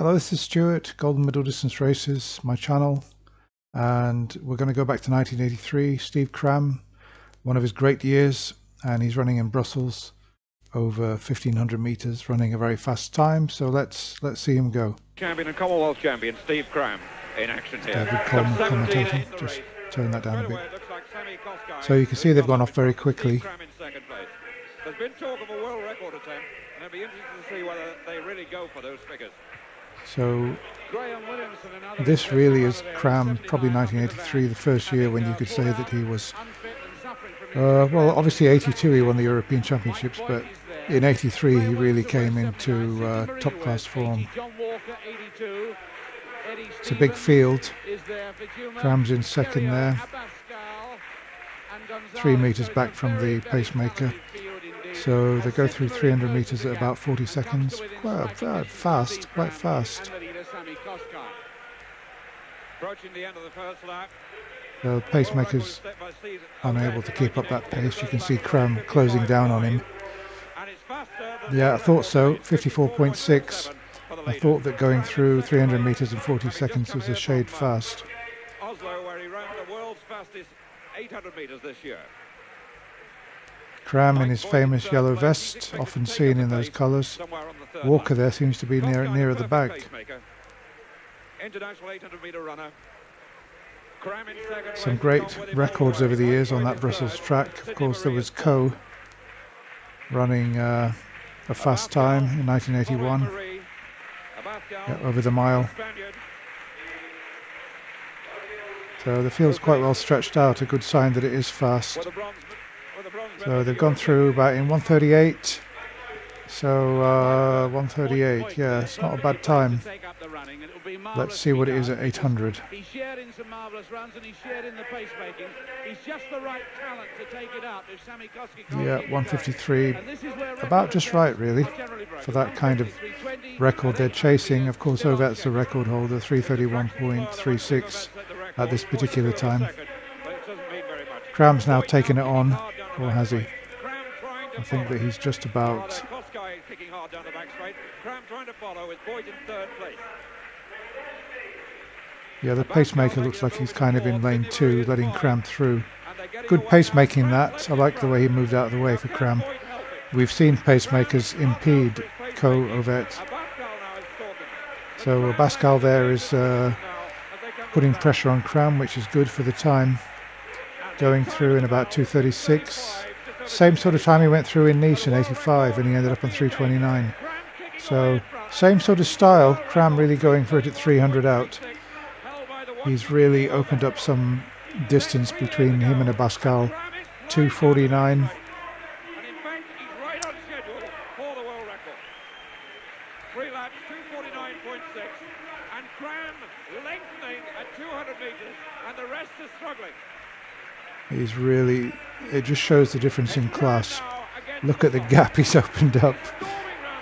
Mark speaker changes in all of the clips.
Speaker 1: Hello, this is Stuart, Golden Middle Distance Races, my channel, and we're going to go back to 1983. Steve Cram, one of his great years, and he's running in Brussels over 1500 meters, running a very fast time. So let's let's see him go.
Speaker 2: Champion and Commonwealth champion Steve Cram in action here.
Speaker 1: David Coleman commentating. Just turn that down a bit. So you can see they've gone off very quickly.
Speaker 2: There's been talk of a world record attempt, and it'll be interesting to see whether they really go for those figures.
Speaker 1: So this really is Cram, probably 1983, the first year when you could say that he was, uh, well, obviously 82 he won the European Championships, but in 83 he really came into uh, top class form. It's a big field. Cram's in second there, three metres back from the pacemaker. So they go through 300 meters at about 40 seconds. Quite fast, quite fast. The pacemaker's unable to keep up that pace. You can see Cram closing down on him. Yeah, I thought so. 54.6. I thought that going through 300 meters in 40 seconds was a shade fast.
Speaker 2: Oslo, where he ran the world's fastest 800 meters this year.
Speaker 1: Cram in his famous yellow vest, often seen in those colours. Walker there seems to be near nearer the back. Some great records over the years on that Brussels track. Of course, there was Coe running uh, a fast time in 1981 yeah, over the mile. So the field's quite well stretched out, a good sign that it is fast. So they've gone through about in 138. So uh, 138, yeah, it's not a bad time. Let's see what it is at 800. He shared in some marvellous runs and he shared in the pacemaking. He's just the right talent to take it up if Sammy Yeah, 153. About just right, really, for that kind of record they're chasing. Of course, Ovett's the record holder, 331.36 at this particular time. Cram's now taken it on or has he? I think that he's just about. Yeah, the pacemaker looks like he's kind of in lane two, letting Cram through. Good pacemaking that. I like the way he moved out of the way for Cram. We've seen pacemakers impede Coe Ovett. So Bascal there is uh, putting pressure on Cram, which is good for the time going through in about 236. Same sort of time he went through in Nice in 85 and he ended up on 329. So same sort of style, Cram really going for it at 300 out. He's really opened up some distance between him and Abascal. 249. and he's right on schedule for the world record. And Cram lengthening at 200 metres and the rest is struggling. He's really, it just shows the difference in class. Look at the gap he's opened up.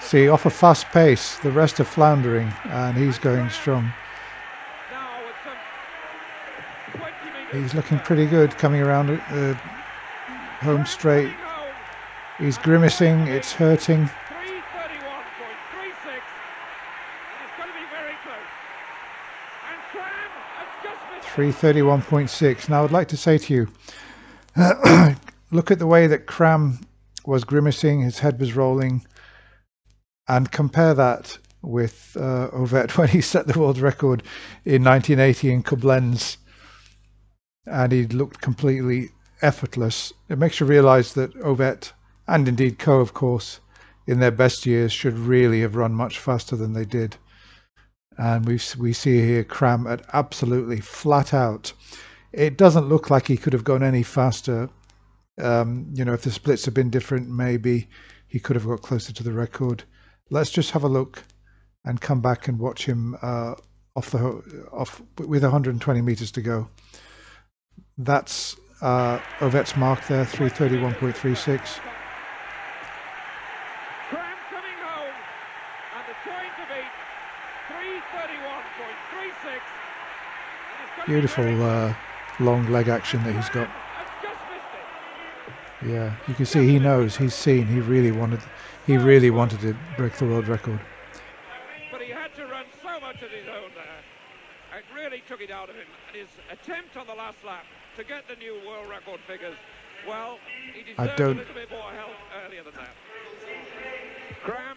Speaker 1: See, off a fast pace, the rest are floundering and he's going strong. He's looking pretty good coming around the home straight. He's grimacing, it's hurting. 331.6. Now I'd like to say to you, look at the way that Cram was grimacing, his head was rolling, and compare that with uh, Ovett when he set the world record in 1980 in Koblenz, and he looked completely effortless. It makes you realize that Ovett, and indeed Coe, of course, in their best years should really have run much faster than they did and we we see here Cram at absolutely flat out. It doesn't look like he could have gone any faster. Um, you know, if the splits had been different, maybe he could have got closer to the record. Let's just have a look and come back and watch him uh, off the off with 120 meters to go. That's uh, Ovett's mark there, 331.36. Beautiful uh, long leg action that he's got. Yeah, you can see he knows, he's seen, he really wanted, he really wanted to break the world record.
Speaker 2: But he had to run so much of his own there. It really took it out of him. And his attempt on the last lap to get the new world record figures, well, he deserved a little bit more help earlier than that. Cram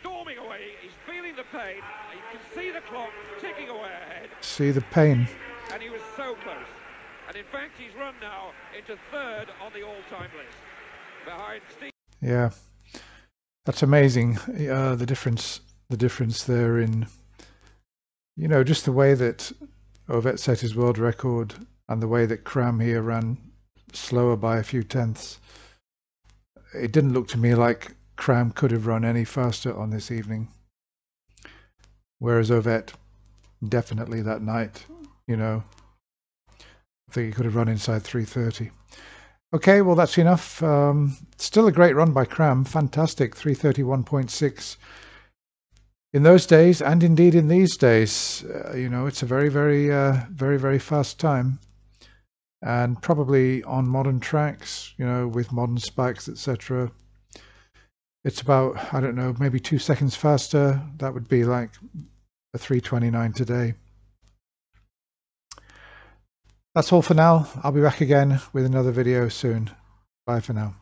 Speaker 2: storming away. He's feeling the pain. You can see the clock ticking away ahead.
Speaker 1: See the pain.
Speaker 2: And he was so close. And in fact, he's run now into third on the all-time list, behind Steve.
Speaker 1: Yeah, that's amazing. Uh, the difference, the difference there in, you know, just the way that Ovett set his world record and the way that Cram here ran slower by a few tenths. It didn't look to me like Cram could have run any faster on this evening. Whereas Ovett definitely that night, you know, I think he could have run inside 330. Okay, well, that's enough. Um, still a great run by Cram. Fantastic. 331.6. In those days, and indeed in these days, uh, you know, it's a very, very, uh, very, very fast time. And probably on modern tracks, you know, with modern spikes, etc. It's about, I don't know, maybe two seconds faster. That would be like a 329 today. That's all for now. I'll be back again with another video soon. Bye for now.